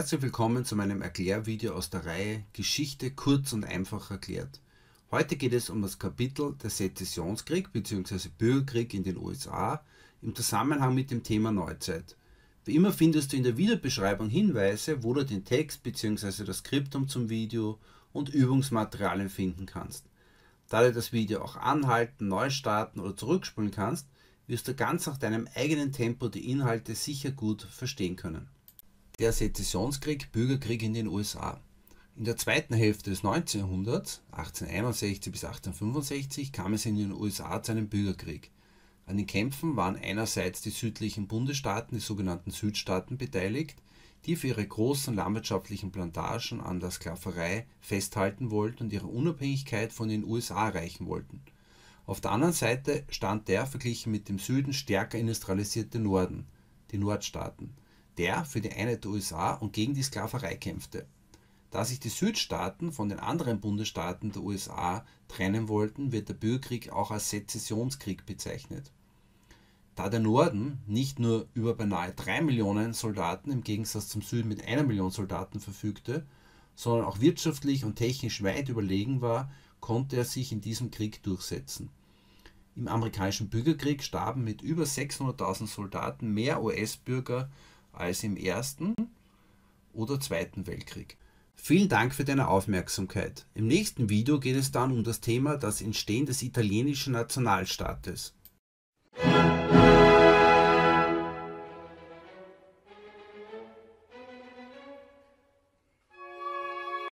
Herzlich willkommen zu meinem Erklärvideo aus der Reihe Geschichte kurz und einfach erklärt. Heute geht es um das Kapitel der Sezessionskrieg bzw. Bürgerkrieg in den USA im Zusammenhang mit dem Thema Neuzeit. Wie immer findest du in der Videobeschreibung Hinweise, wo du den Text bzw. das Skriptum zum Video und Übungsmaterialien finden kannst. Da du das Video auch anhalten, neu starten oder zurückspulen kannst, wirst du ganz nach deinem eigenen Tempo die Inhalte sicher gut verstehen können. Der Sezessionskrieg, Bürgerkrieg in den USA. In der zweiten Hälfte des 19. Jahrhunderts, 1861 bis 1865, kam es in den USA zu einem Bürgerkrieg. An den Kämpfen waren einerseits die südlichen Bundesstaaten, die sogenannten Südstaaten, beteiligt, die für ihre großen landwirtschaftlichen Plantagen an der Sklaverei festhalten wollten und ihre Unabhängigkeit von den USA erreichen wollten. Auf der anderen Seite stand der verglichen mit dem Süden stärker industrialisierte Norden, die Nordstaaten, der für die Einheit der USA und gegen die Sklaverei kämpfte. Da sich die Südstaaten von den anderen Bundesstaaten der USA trennen wollten, wird der Bürgerkrieg auch als Sezessionskrieg bezeichnet. Da der Norden nicht nur über beinahe drei Millionen Soldaten im Gegensatz zum Süden mit einer Million Soldaten verfügte, sondern auch wirtschaftlich und technisch weit überlegen war, konnte er sich in diesem Krieg durchsetzen. Im amerikanischen Bürgerkrieg starben mit über 600.000 Soldaten mehr US-Bürger als im Ersten oder Zweiten Weltkrieg. Vielen Dank für deine Aufmerksamkeit. Im nächsten Video geht es dann um das Thema das Entstehen des italienischen Nationalstaates.